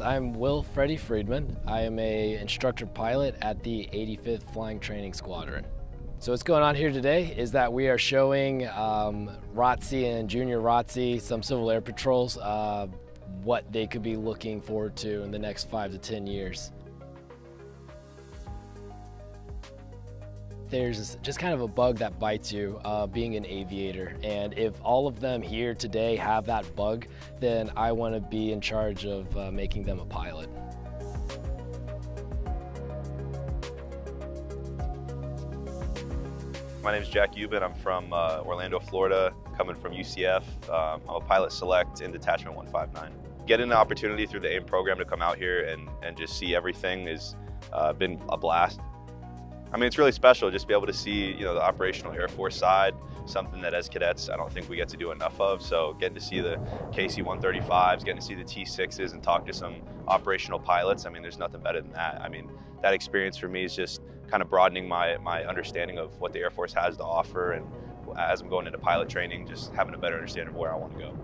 I'm Will Freddie Friedman. I am a instructor pilot at the 85th Flying Training Squadron. So what's going on here today is that we are showing um, ROTC and Junior ROTC, some Civil Air Patrols, uh, what they could be looking forward to in the next five to 10 years. There's just kind of a bug that bites you uh, being an aviator. And if all of them here today have that bug, then I want to be in charge of uh, making them a pilot. My name is Jack Ubin. I'm from uh, Orlando, Florida, coming from UCF. Um, I'm a pilot select in Detachment 159. Getting the opportunity through the AIM program to come out here and, and just see everything has uh, been a blast. I mean, it's really special just to be able to see, you know, the operational Air Force side, something that as cadets, I don't think we get to do enough of. So getting to see the KC-135s, getting to see the T-6s and talk to some operational pilots, I mean, there's nothing better than that. I mean, that experience for me is just kind of broadening my, my understanding of what the Air Force has to offer. And as I'm going into pilot training, just having a better understanding of where I want to go.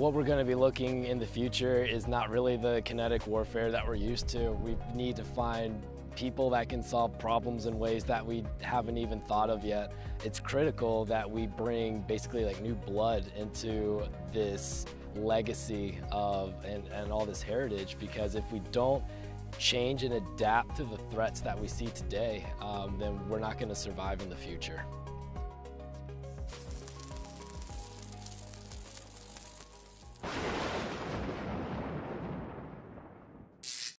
What we're going to be looking in the future is not really the kinetic warfare that we're used to. We need to find people that can solve problems in ways that we haven't even thought of yet. It's critical that we bring basically like new blood into this legacy of and, and all this heritage because if we don't change and adapt to the threats that we see today, um, then we're not going to survive in the future.